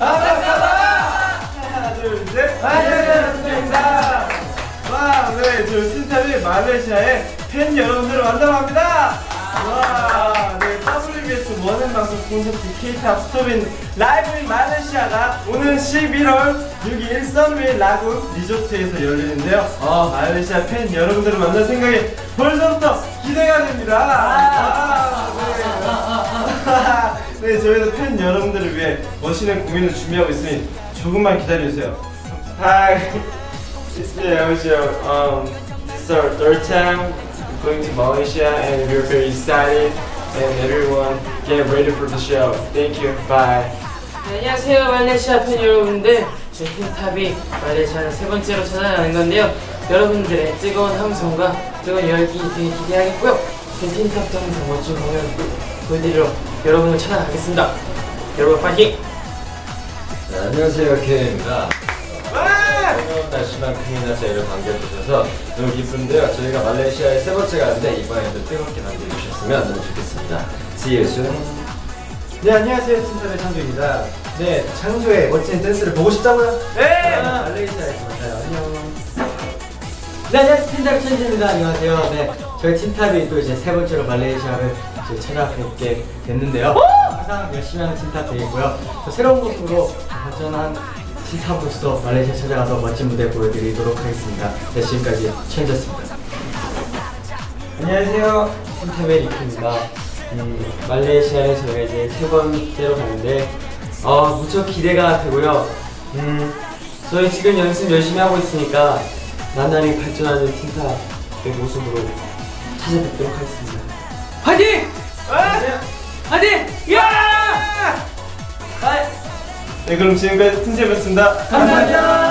하나, 둘, 셋. 안녕하십니까. 와, 네, 저 틴탑이 말레이시아의 팬 여러분들을 만나봅니다. 와, 네, WBS 원음 방송 콘서트 K-팝 스톱인 라이브인 말레이시아가 오는 11월 6일 썬웨이 라군 리조트에서 열리는데요. 어, 말레이시아 팬 여러분들을 만날 생각이 벌써부터 기대가 됩니다. 아, 네. 네, 저희도 팬 여러분들을 위해 멋있는 공연을 준비하고 있으니 조금만 기다려주세요. Hi, it's me, Elgio. Um, this is our third time going to Malaysia, and we're very excited. And everyone, get ready for the show. Thank you. Bye. 네, 안녕하세요 말레이시아 팬 여러분들 저희 틴탑이 말레이시아를 세 번째로 찾아가는 건데요 여러분들의 뜨거운 함성과 뜨거운 열기 되게 기대하겠고요 틴탑도 항상 멋진 공연 보여드리러 여러분을 찾아가겠습니다 여러분 파이팅! 네, 안녕하세요 케이입니다. 와! 뜨거운 날씨만 큼이나 저희를 반겨주셔서 너무 기쁜데요. 저희가 말레이시아에 세 번째 가는데 이번에도 뜨겁게 반겨주셨으면 너무 좋겠습니다. See you soon. 네 안녕하세요 틴탑의 창조입니다 네 창조의 멋진 댄스를 보고 싶다고요? 네! 만나요 안녕 네 안녕하세요 틴탑의 천지입니다. 안녕하세요. 네 저희 틴탑이 또 이제 세 번째로 말레이시아를 이제 찾아뵙게 됐는데요. 항상 열심히 하는 틴탑 되겠고요. 또 새로운 모습으로 발전한 틴탑으로서 말레이시아 찾아가서 멋진 무대 보여드리도록 하겠습니다. 네 지금까지 천지였습니다. 안녕하세요. 틴탑의 리크입니다. 음, 말레이시아에 저희가 이제 세 번째로 가는데 어, 무척 기대가 되고요. 음, 저희 지금 연습 열심히 하고 있으니까 나날이 발전하는 틴탑의 모습으로 찾아뵙도록 하겠습니다. 파이팅! 파이팅! 야! 네, 그럼 지금까지 틴탑이었습니다. 감사합니다.